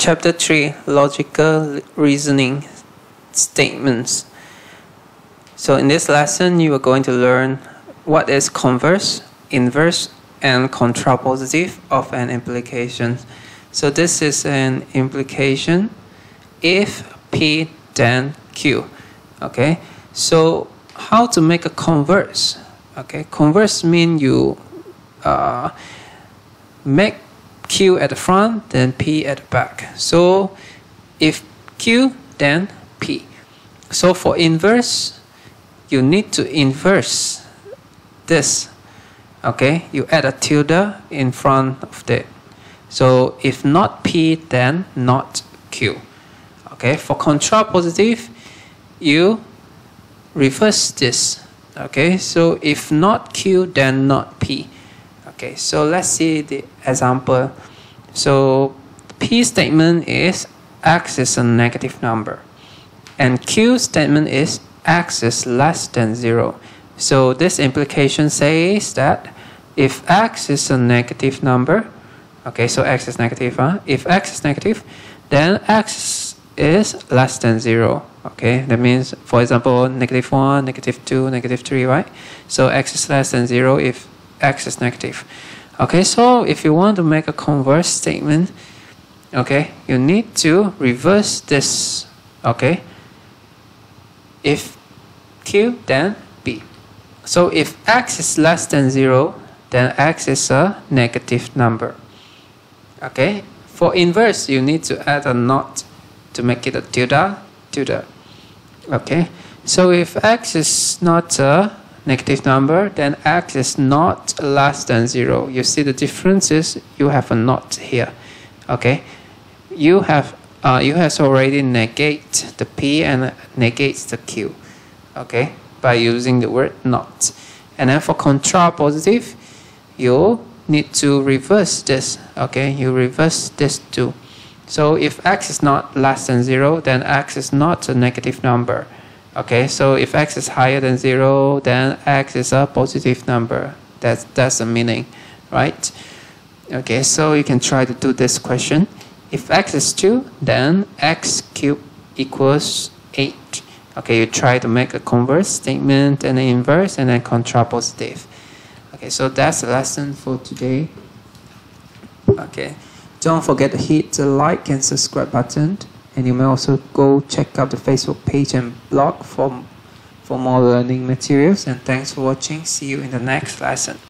Chapter 3 Logical Reasoning Statements. So, in this lesson, you are going to learn what is converse, inverse, and contrapositive of an implication. So, this is an implication if P then Q. Okay, so how to make a converse? Okay, converse mean you uh, make Q at the front, then P at the back. So if Q, then P. So for inverse, you need to inverse this. Okay, you add a tilde in front of that. So if not P, then not Q. Okay, for contrapositive, you reverse this. Okay, so if not Q, then not P. Okay, so let's see the example. So P statement is x is a negative number, and Q statement is x is less than zero. So this implication says that if x is a negative number, okay, so x is negative, huh? if x is negative, then x is less than zero. Okay, that means, for example, negative 1, negative 2, negative 3, right? So x is less than 0 if x is negative. Okay, so if you want to make a converse statement, okay, you need to reverse this. Okay, if q, then p. So if x is less than 0, then x is a negative number. Okay, for inverse, you need to add a not to make it a tilde, tilde. Okay, so if x is not a negative number, then x is not less than 0. You see the difference is you have a not here. Okay, you have uh, you has already negate the p and negates the q. Okay, by using the word not. And then for contrapositive, you need to reverse this. Okay, you reverse this too. So if x is not less than 0, then x is not a negative number. Okay, so if x is higher than 0, then x is a positive number. That's, that's the meaning, right? Okay, so you can try to do this question. If x is 2, then x cubed equals 8. Okay, you try to make a converse statement and an inverse and then contrapositive. Okay, so that's the lesson for today. Okay, don't forget to hit the like and subscribe button and you may also go check out the Facebook page and blog for, for more learning materials. And thanks for watching. See you in the next lesson.